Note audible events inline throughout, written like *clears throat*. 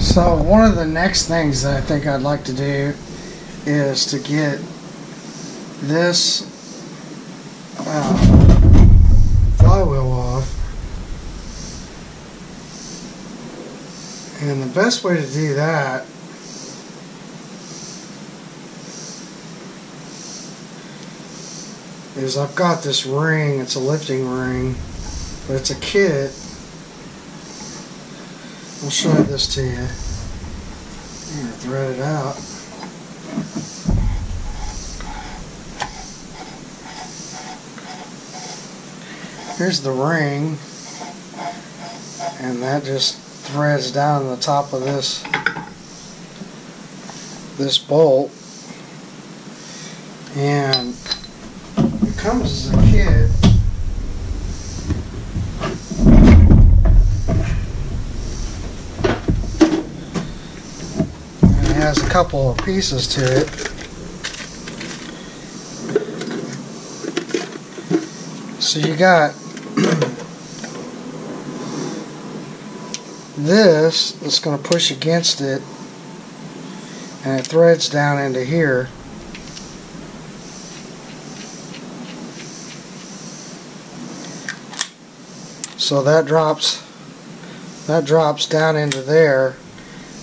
So one of the next things that I think I'd like to do is to get this uh, flywheel off. And the best way to do that is I've got this ring, it's a lifting ring, but it's a kit. I'll show this to you. I'm gonna thread it out. Here's the ring, and that just threads down the top of this this bolt, and it comes as a kit. And it has a couple of pieces to it. So you got *clears throat* this that's going to push against it and it threads down into here. So that drops that drops down into there,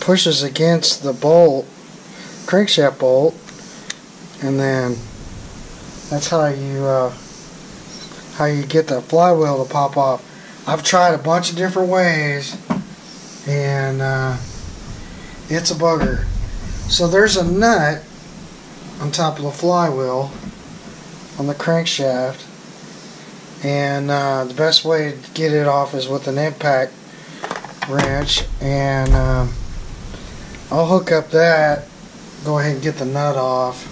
pushes against the bolt, crankshaft bolt, and then that's how you uh, how you get the flywheel to pop off. I've tried a bunch of different ways, and uh, it's a bugger. So there's a nut on top of the flywheel on the crankshaft, and uh, the best way to get it off is with an impact wrench. And um, I'll hook up that, go ahead and get the nut off,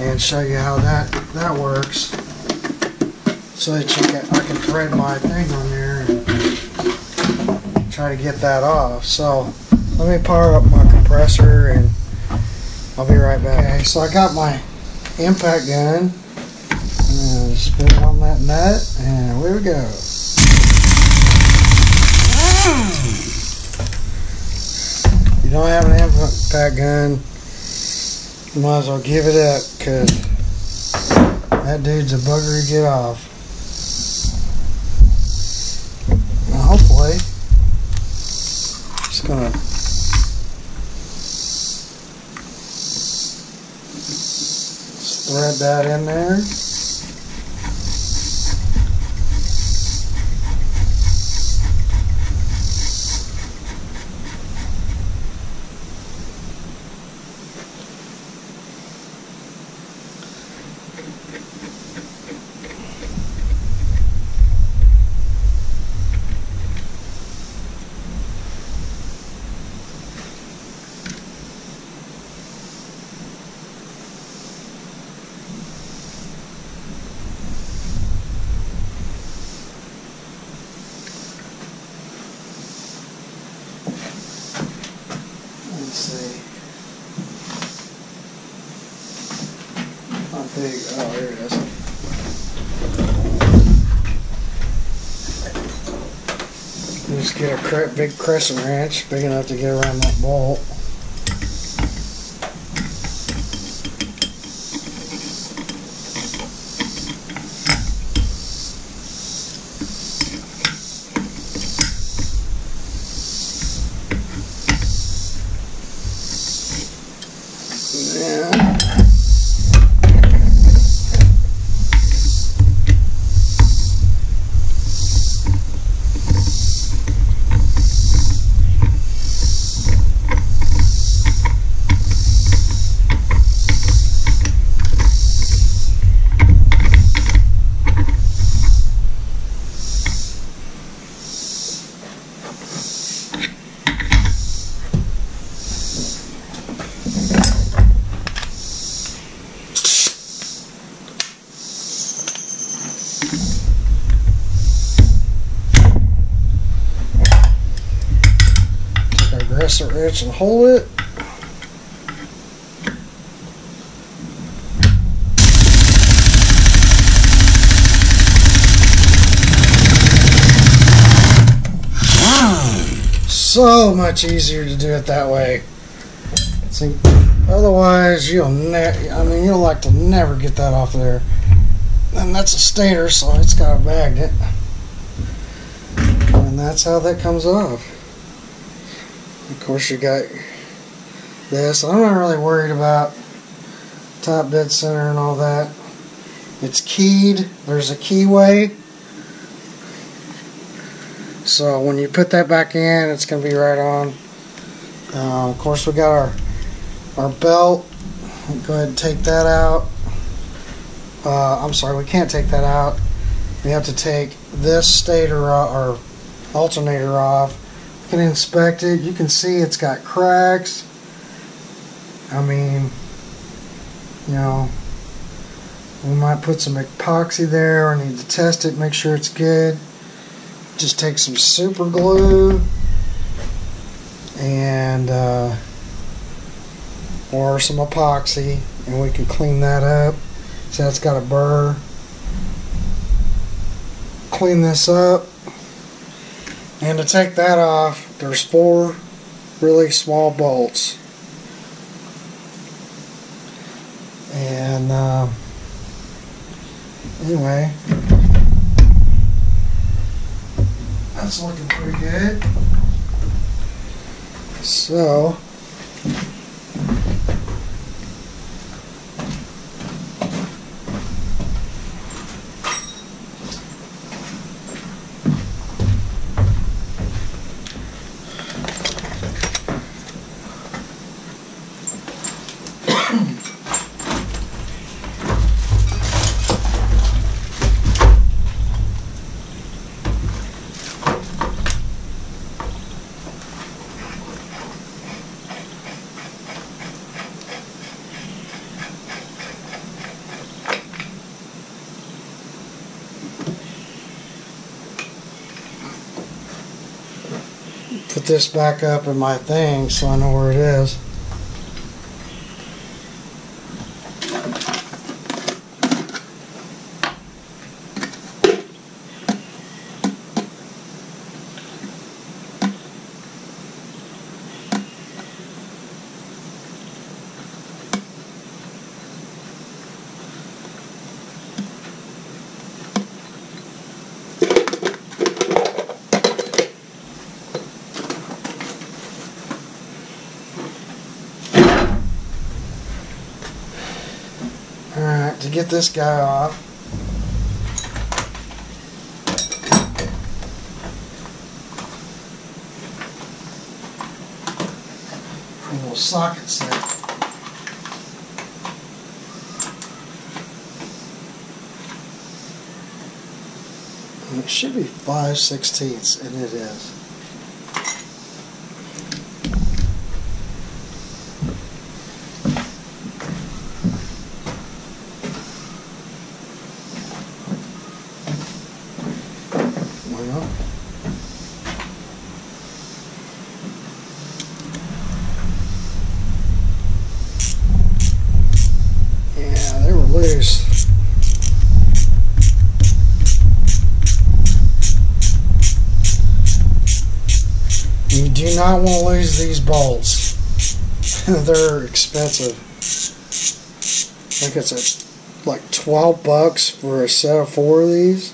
and show you how that that works so that you can I can thread my thing on there and try to get that off. So let me power up my compressor and I'll be right back. Okay, so I got my impact gun and spin on that nut and here we go. If you don't have an impact gun, you might as well give it up because that dude's a bugger to get off. Now hopefully, just gonna thread that in there. Let's see. How big? Oh, here it is. Just get a big crescent wrench, big enough to get around that bolt. Yeah. Take wrench and hold it. so much easier to do it that way. See, otherwise you'll ne- I mean you'll like to never get that off there. And that's a stator, so it's got a magnet. And that's how that comes off. Of course you got this. I'm not really worried about top dead center and all that. It's keyed. There's a keyway. So when you put that back in, it's going to be right on. Uh, of course, we got our our belt. Go ahead and take that out. Uh, I'm sorry, we can't take that out. We have to take this stator or alternator off. Can inspect it. You can see it's got cracks. I mean, you know, we might put some epoxy there or need to test it, make sure it's good. Just take some super glue and uh, or some epoxy and we can clean that up. So that's got a burr. Clean this up. And to take that off, there's four really small bolts. And uh, anyway, that's looking pretty good. So, put this back up in my thing so I know where it is. Alright, get this guy off. A little socket set. And it should be 5 sixteenths, and it is. Well, yeah, they were loose. You do not want to lose these bolts. *laughs* They're expensive. I think it's a, like 12 bucks for a set of four of these.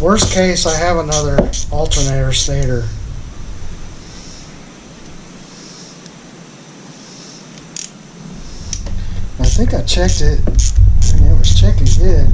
Worst case, I have another alternator stator. Think I checked it, and it was checking good.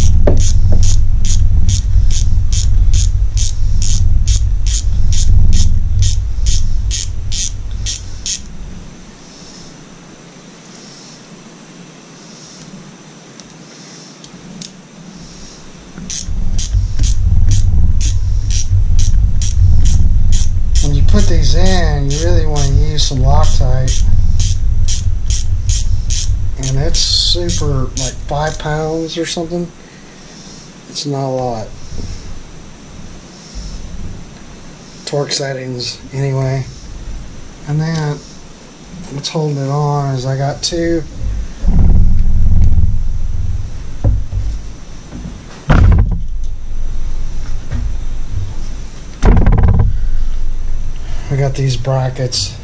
When you put these in, you really want to use some Loctite. And it's super, like five pounds or something. It's not a lot. Torque settings, anyway. And then what's holding it on is I got two I got these brackets.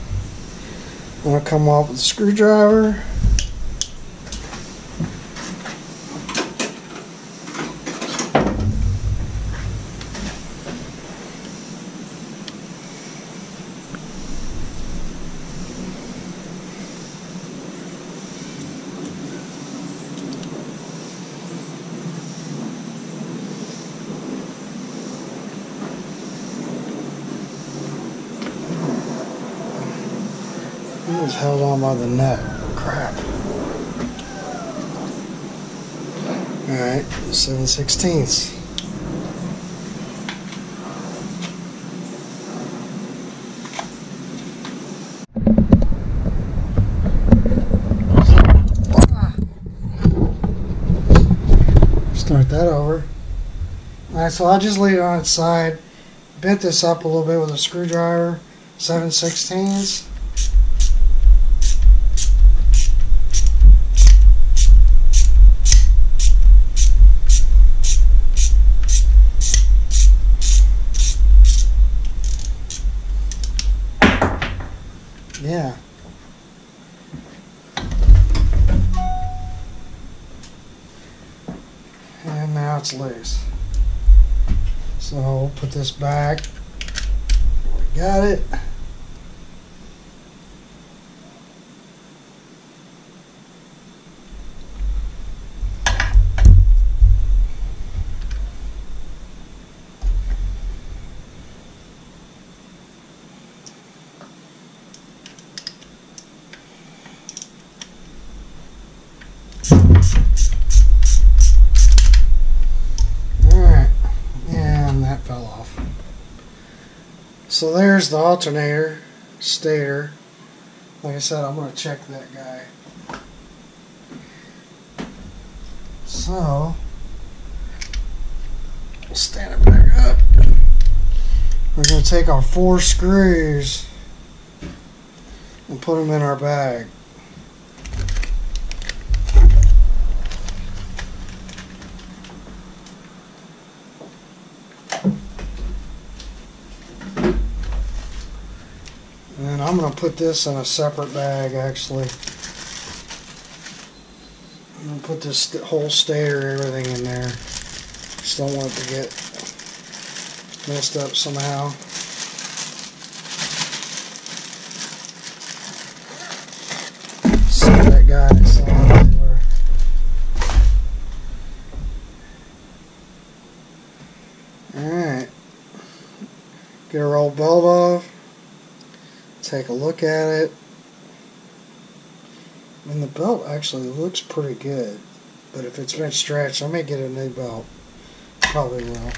I'm gonna come off with a screwdriver. Was held on by the nut. Crap. Alright, 7 sixteenths. Start that over. Alright, so I'll just leave it on its side. Bent this up a little bit with a screwdriver. 7 sixteenths. Yeah. And now it's loose. So put this back. We got it. Alright, and that fell off. So there's the alternator, stator. Like I said, I'm going to check that guy. So, we'll stand it back up. We're going to take our four screws and put them in our bag. And I'm going put this in a separate bag actually. I'm going to put this whole stator, everything in there. Just don't want it to get messed up somehow. See that guy. Alright. Get our old belt off take a look at it. And the belt actually looks pretty good. But if it's been stretched, I may get a new belt. Probably will.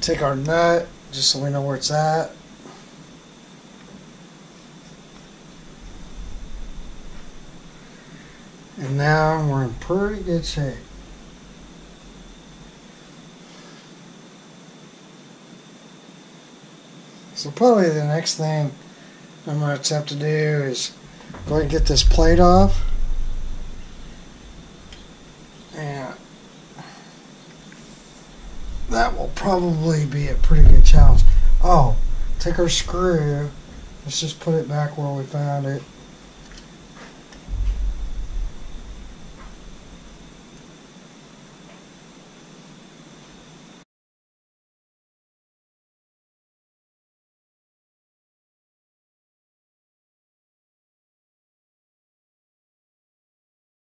Take our nut, just so we know where it's at. And now we're in pretty good shape. So probably the next thing I'm going to attempt to do is go ahead and get this plate off. And that will probably be a pretty good challenge. Oh, take our screw. Let's just put it back where we found it.